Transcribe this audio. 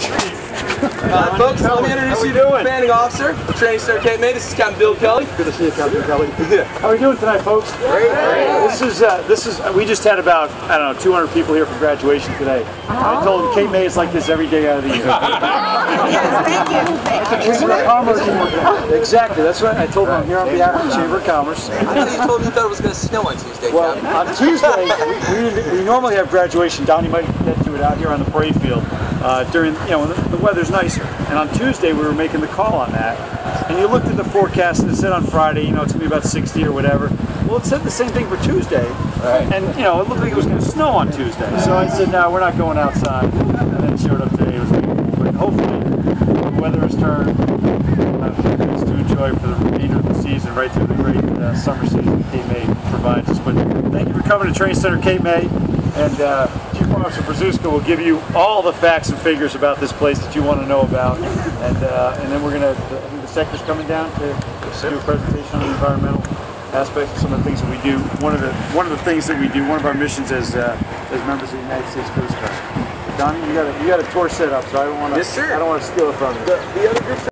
retreat. Uh, folks, let me introduce you to the commanding officer, training center Cape May. This is Captain Bill Kelly. Good to see you, Captain Kelly. How are we doing tonight, folks? Great. This is uh, this is we just had about I don't know 200 people here for graduation today. I told them Cape May is like this every day out of the year. yes, thank you. of Commerce. Exactly. That's right. I told them I'm here on behalf of the Chamber of Commerce. I thought you told me you thought it was going to snow on Tuesday, Well, Captain. on Tuesday, we, we, we normally have graduation down. You might get to it out here on the parade field uh, during, you know, when the, the weather's nicer. And on Tuesday, we were making the call on that. And you looked at the forecast and it said on Friday, you know, it's going to be about 60 or whatever. Well, it said the same thing for Tuesday. And, you know, it looked like it was going to snow on Tuesday. So I said, no, we're not going outside. And then it showed up today. It was. But hopefully, the weather has turned. Have things to enjoy for the remainder of the season, right through the great uh, summer season Cape May provides us. But thank you for coming to Train Center Cape May. And uh, Chief Officer Brzuska will give you all the facts and figures about this place that you want to know about. And uh, and then we're going to, I think the sector's coming down to do a presentation on the environmental aspects of some of the things that we do. One of the one of the things that we do, one of our missions as uh, as members of the United States Coast Guard. Donnie, you got a you got a tour set up, so I don't want to Yes, sir. I don't want to steal it from you. The other group